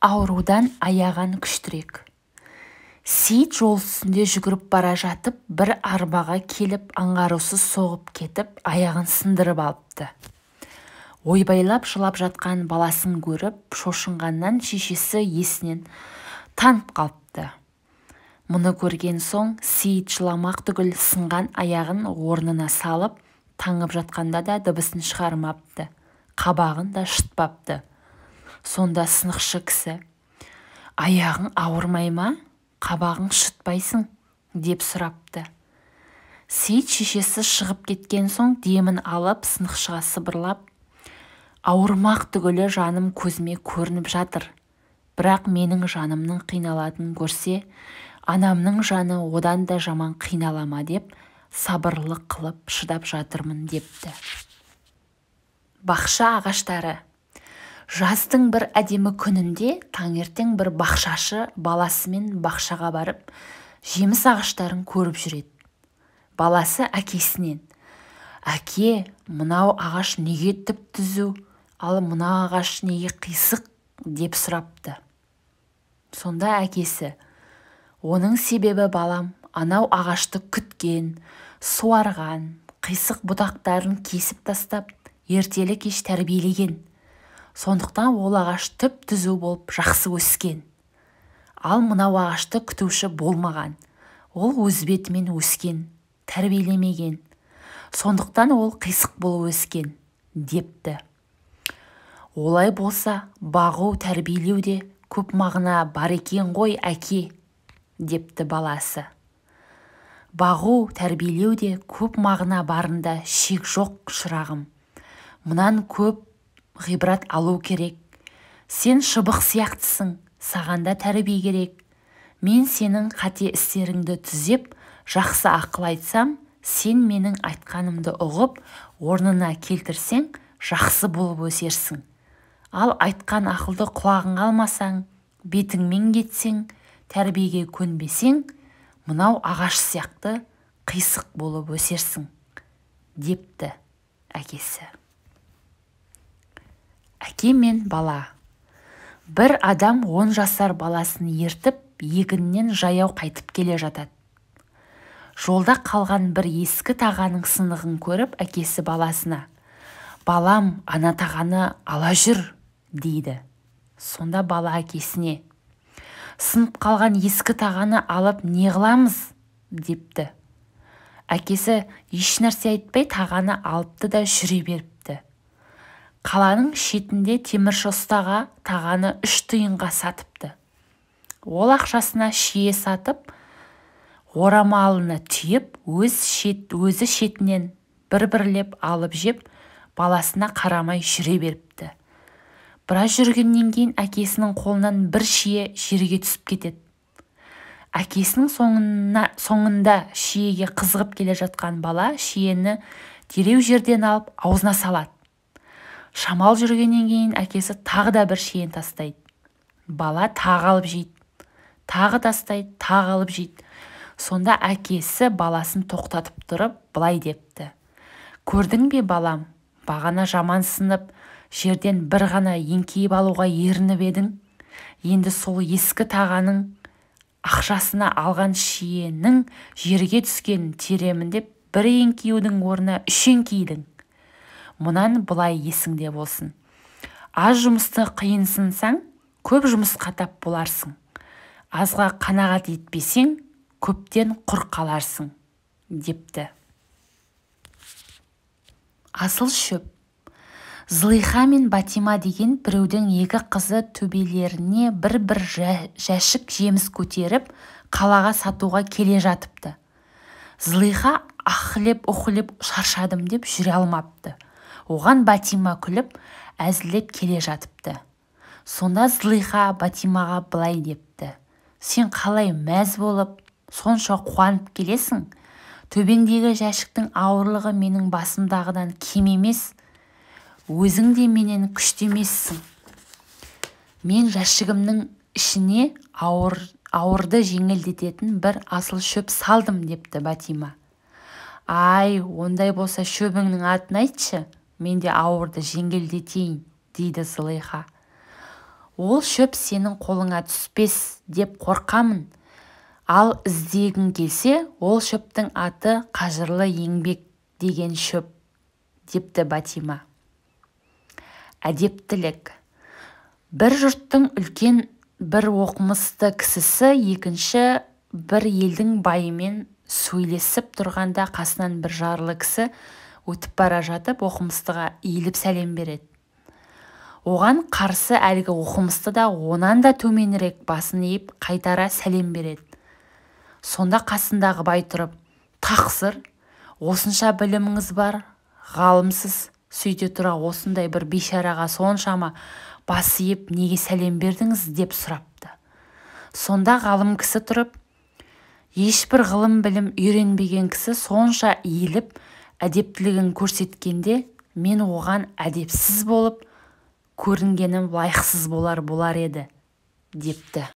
аурудан аяған күштірек. Сейіт жол үстінде жүгіріп бара жатып бір арбаға келіп аңғарусыз соғып кетіп аяғын сындырып алыпты. Ойбайлап жылап жатқан баласын көріп шошынғаннан шешесі есінен танып қалыпты. Мұны көрген соң сейіт жыламақ түгіл сынған аяғын орнына салып таңып жатқанда да дыбысын шығармапты. Қабағын да шытпапты. Сонда сынықшы кісі. Аяғың ауырмай ма? Қабағың шытпайсың? деп сұрапты. Сейіт шешесі шығып кеткен соң демін алып сынықшыға сыбырлап ауырмақ түгілі жаным көзіме көрініп жатыр. Бірақ менің жанымның қиналатынын көрсе анамның жаны одан да жаман қинала ма? деп сабырлы қылып шыдап жатырмын депті. Бақша ағаштары жаздың бір әдемі күнінде таңертең бір бақшашы баласымен бақшаға барып жеміс ағаштарын көріп жүреді. Баласы әкесінен. Әке мынау ағаш неге түп түзу? Ал мына ағаш неге қисық? деп сұрапты. Сонда әкесі оның себебі балам анау ағашты күткен суарған қисық бұтақтарын кесіп тастап ертелі кеш тәрбиелеген. Сондықтан ол ағаш түп түзу болып жақсы өскен. Ал мынау ағашты күтуші болмаған. Ол өз бетімен өскен тәрбиелемеген. Сондықтан ол қисық болып өскен депті. Олай болса бағу тәрбиелеу де көп мағына бар екен ғой әке депті баласы. Бағу тәрбиелеу де көп мағына барында шек жоқ шырағым. Мұнан көп ғибрат алу керек. Сен шыбық сияқтысың саған да тәрбие керек. Мен сенің қате істеріңді түзеп жақсы ақыл айтсам сен менің айтқанымды ұғып орнына келтірсең жақсы болып өсерсің. Ал айтқан ақылды құлағыңа алмасаң бетіңмен кетсең тәрбиеге көнбесең мынау ағаш сияқты қисық болып өсерсің депті әкесі. Әке мен бала. Бір адам он жасар баласын ертіп егіннен жаяу қайтып келе жатады. Жолда қалған бір ескі тағаның сынығын көріп әкесі баласына балам ана тағаны ала жүр дейді. Сонда бала әкесіне сынып қалған ескі тағаны алып не қыламыз? депті. Әкесі ешнәрсе айтпай тағаны алыпты да жүре беріп қаланың шетінде темірші ұстаға тағаны үш тиынға сатыпты. Ол ақшасына шие сатып орамалына түйіп өз шет, өзі шетінен бір-бірлеп алып жеп баласына қарамай жүре беріпті. Біраз жүргеннен кейін әкесінің қолынан бір шие жерге түсіп кетеді. Әкесінің соңына, соңында шиеге қызығып келе жатқан бала шиені дереу жерден алып аузына салады. Шамал жүргеннен кейін әкесі тағы да бір шиен тастайды. Бала тағы алып жейді. Тағы тастайды тағы алып жейді. Сонда әкесі баласын тоқтатып тұрып былай депті. Көрдің бе балам бағана жаман сынып жерден бір ғана еңкейіп алуға ерініп едің. Енді сол ескі тағаның ақшасына алған шиенің жерге түскен теремін деп бір еңкеудің орнына үш еңкейдің мұнан былай есіңде болсын. Аз жұмысты қиынсынсаң көп жұмысқа тап боларсың. Азға қанағат етпесең көптен құр қаларсың депті. Асыл шөп. Зылиха мен батима деген біреудің екі қызы төбелеріне бір-бір жәшік жеміс көтеріп қалаға сатуға келе жатыпты. Зылиха аһлеп-үһлеп шаршадым деп жүре алмапты. Оған батима күліп әзілдеп келе жатыпты. Сонда зылиха батимаға былай депті. Сен қалай мәз болып сонша қуанып келесің? Төбеңдегі жәшіктің ауырлығы менің басымдағыдан кем емес. Өзің де менен күшті емессің мен жәшігімнің ішіне ауыр ауырды жеңілдететін бір асыл шөп салдым депті батима. Ай ондай болса шөбіңнің атын айтшы. Мен де ауырды жеңілдетейін дейді зылиха. Ол шөп сенің қолыңа түспес деп қорқамын. Ал іздегің келсе ол шөптің аты қажырлы еңбек деген шөп депті бәтима әдептілік. Бір жұрттың үлкен бір оқымысты кісісі екінші бір елдің байымен сөйлесіп тұрғанда қасынан бір жарлы кісі өтіп бара жатып оқымыстыға иіліп сәлем береді. Оған қарсы әлгі оқымысты да онан да төменірек басын иіп қайтара сәлем береді. Сонда қасындағы бай тұрып тақсыр осынша біліміңіз бар ғалымсыз сөйте тұра осындай бір бейшараға соншама бас иіп неге сәлем бердіңіз? деп сұрапты. Сонда ғалым кісі тұрып ешбір ғылым білім үйренбеген кісі сонша иіліп әдептілігін көрсеткенде мен оған әдепсіз болып көрінгенім лайықсыз болар болар еді депті.